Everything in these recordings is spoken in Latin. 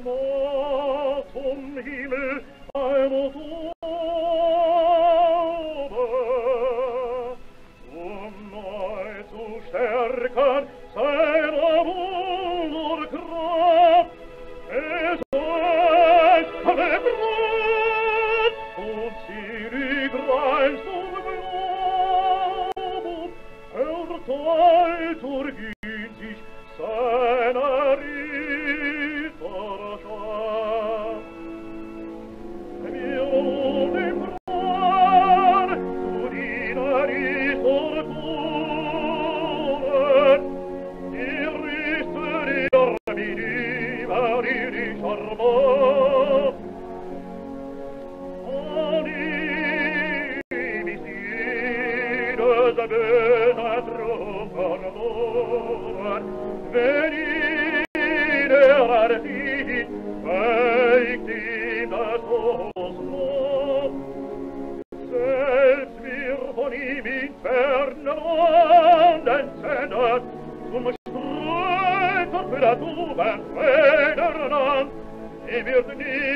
schmor vom Himmel einmal oben, um neu zu stärken seiner Wunder Kraft. Es ist verbrannt und sie rügreist um Glauben, er teilt honor venire ardi eicti das osmo selbst wir von ihm inferno und entzendet zum Streit und für das Uwe federland, ich wird nie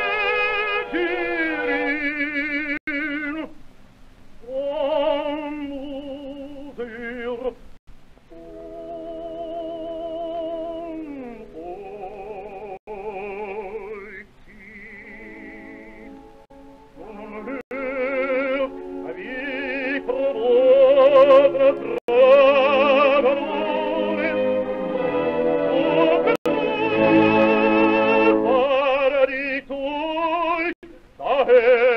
her.